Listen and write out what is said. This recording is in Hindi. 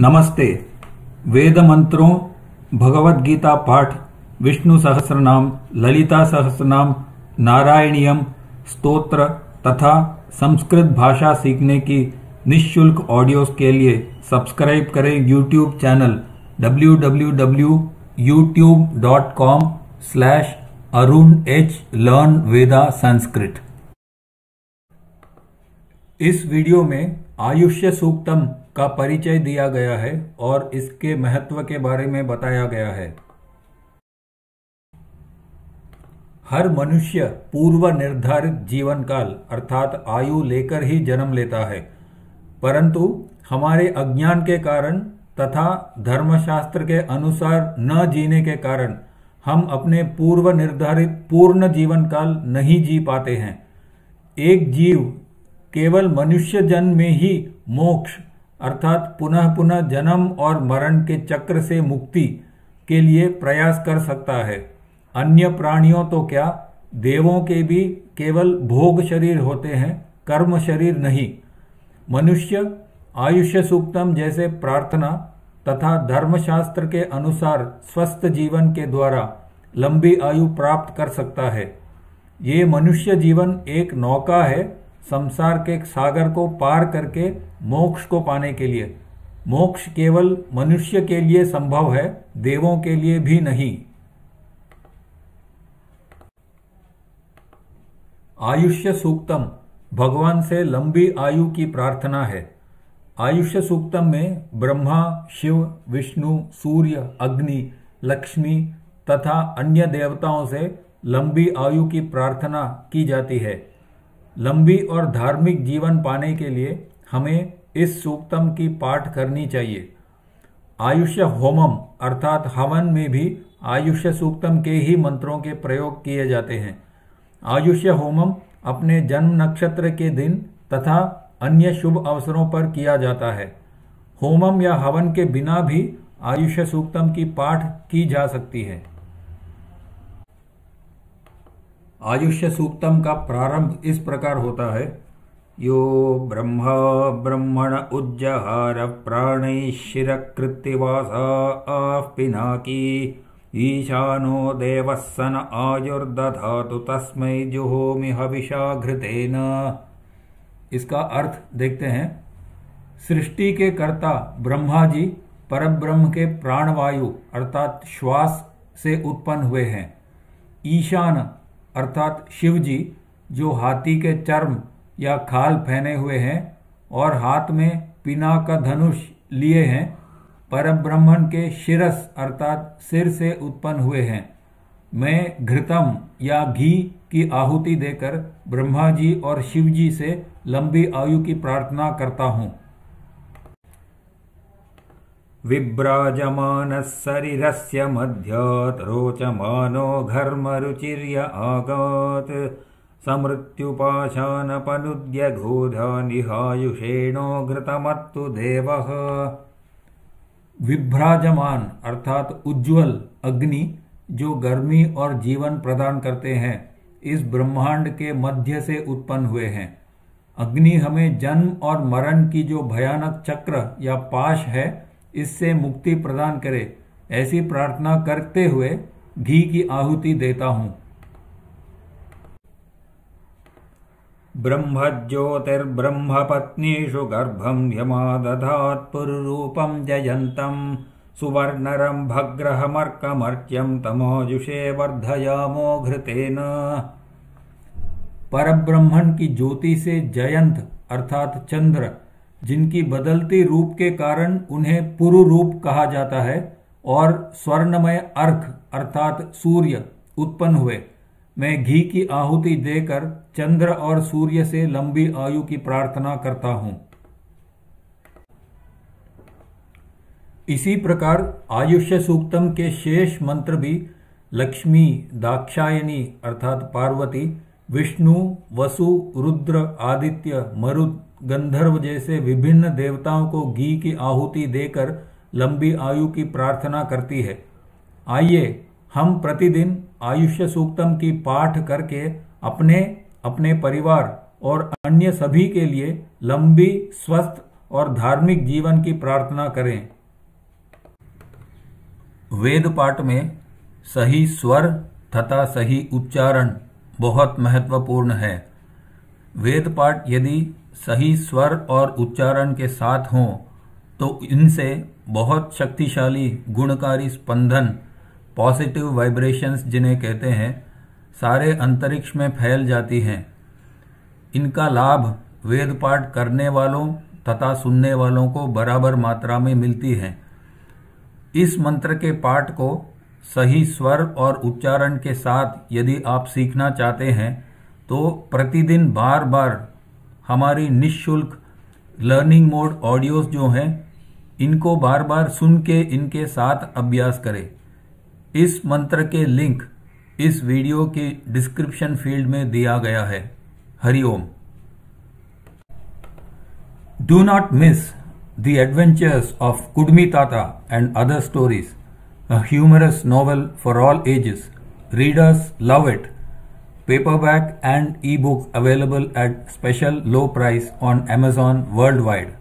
नमस्ते। वेद मंत्रों भगवत गीता पाठ, विष्णु सहस्रनाम, ललिता सहस्रनाम, नारायणीयम, स्तोत्र तथा संस्कृत भाषा सीखने की निशुल्क ऑडियोज के लिए सब्सक्राइब करें YouTube channel www.youtube.com slash Arun H learn Veda Sanskrit इस वीडियो में आयुष्य सूक्तम का परिचय दिया गया है और इसके महत्व के बारे में बताया गया है। हर मनुष्य पूर्व निर्धारित जीवन काल अर्थात आयु लेकर ही जन्म लेता है। परंतु हमारे अज्ञान के कारण तथा धर्मशास्त्र के अनुसार न जीने के कारण हम अपने पूर्व निर्धारित पूर्ण जीवन काल नहीं जी पाते हैं। एक जीव केवल मनुष्य जन्म में ही मोक्ष अर्थात पुनः पुनः जन्म और मरण के चक्र से मुक्ति के लिए प्रयास कर सकता है। अन्य प्राणियों तो क्या? देवों के भी केवल भोग शरीर होते हैं, कर्म शरीर नहीं। मनुष्य आयुष्य सूक्तम जैसे प्रार्थना तथा धर्मशास्त्र के अनुसार स्वस्थ जीवन के द्वारा लंबी आयु प्राप्त कर सकता है। ये मनुष्य जीवन एक नौका है संसार के सागर को पार करके मोक्ष को पाने के लिए। मोक्ष केवल मनुष्य के लिए संभव है, देवों के लिए भी नहीं। आयुष्य सूक्तम, भगवान से लंबी आयु की प्रार्थना है। आयुष्य सूक्तम में ब्रह्मा, शिव, विष्णु, सूर्य, अग्नि, लक्ष्मी तथा अन्य देवताओं से लंबी आयु की प्रार्थना की जाती है। लंबी और धार्मिक जीवन पाने के लिए हमें इस सूक्तम की पाठ करनी चाहिए। आयुष्य होमम, अर्थात हवन में भी आयुष्य सूक्तम के ही मंत्रों के प्रयोग किए जाते हैं। आयुष्य होमम अपने जन्म नक्षत्र के दिन तथा अन्य शुभ अवसरों पर किया जाता है। होमम या हवन के बिना भी आयुष्य सूक्तम की पाठ की जा सकती है। आयुष्य सूक्तम का प्रारंभ इस प्रकार होता है। यो ब्रह्मा ब्रह्मण उज्जहार प्राणैशिर कृत्यवासा पिनाकी ईशानो देवः सन आयुर्दधातु तस्मै जुहोमि हविषा घृतेन। इसका अर्थ देखते हैं, सृष्टि के कर्ता ब्रह्मा जी परब्रह्म के प्राणवायु अर्थात श्वास से उत्पन्न हुए हैं। ईशान अर्थात शिव जी जो हाथी के चर्म या खाल पहने हुए हैं और हाथ में पिना का धनुष लिए हैं, परब्रह्मण के शिरस अर्थात सिर से उत्पन्न हुए हैं। मैं घृतम या घी की आहुति देकर ब्रह्मा जी और शिव जी से लंबी आयु की प्रार्थना करता हूँ। विभ्राजमान शरीरस्य मध्यात् रोचमानो घर्मरुचिर्य आगात्। घोधानिहायुषेणो घृतमत्तु देवः। विभ्राजमान अर्थात उज्जवल अग्नि, जो गर्मी और जीवन प्रदान करते हैं, इस ब्रह्मांड के मध्य से उत्पन्न हुए हैं। अग्नि हमें जन्म और मरण की जो भयानक चक्र या पाश है इससे मुक्ति प्रदान करे। ऐसी प्रार्थना करते हुए घी की आहुति देता हूँ। ब्रह्मज्योतिर्ब्रह्मपत्नीषु गर्भं ह्यमादधात् पुरुरूपं जयन्तं सुवर्णरं भग्रहमर्कमर्त्यं तमोजुषे वर्धयामो घृतेन। परब्रह्मण की ज्योति से जयंत, अर्थात चंद्र जिनकी बदलती रूप के कारण उन्हें पुरु रूप कहा जाता है और स्वर्णमय अर्घ अर्थात सूर्य उत्पन्न हुए। मैं घी की आहुति देकर चंद्र और सूर्य से लंबी आयु की प्रार्थना करता हूँ। इसी प्रकार आयुष्य सूक्तम के शेष मंत्र भी लक्ष्मी, दाक्षायणी अर्थात पार्वती विष्णु, वसु, रुद्र, आदित्य, मरुद, गंधर्व जैसे विभिन्न देवताओं को घी की आहुति देकर लंबी आयु की प्रार्थना करती है। आइए हम प्रतिदिन आयुष्य सूक्तम की पाठ करके अपने अपने परिवार और अन्य सभी के लिए लंबी, स्वस्थ और धार्मिक जीवन की प्रार्थना करें। वेद पाठ में सही स्वर तथा सही उच्चारण। बहुत महत्वपूर्ण है। वेद पाठ यदि सही स्वर और उच्चारण के साथ हों तो इनसे बहुत शक्तिशाली, गुणकारी स्पंदन पॉजिटिव वाइब्रेशंस जिन्हें कहते हैं, सारे अंतरिक्ष में फैल जाती हैं। इनका लाभ वेद पाठ करने वालों तथा सुनने वालों को बराबर मात्रा में मिलती है। इस मंत्र के पाठ को सही स्वर और उच्चारण के साथ यदि आप सीखना चाहते हैं तो प्रतिदिन बार बार हमारी निशुल्क लर्निंग मोड ऑडियोज जो हैं, इनको बार बार सुन के इनके साथ अभ्यास करें। इस मंत्र के लिंक इस वीडियो के डिस्क्रिप्शन फ़ील्ड में दिया गया है। Hariom do not miss the adventures of Kudmi Tata and other stories a humorous novel for all ages. Readers love it. Paperback and ebook available at special low price on Amazon worldwide.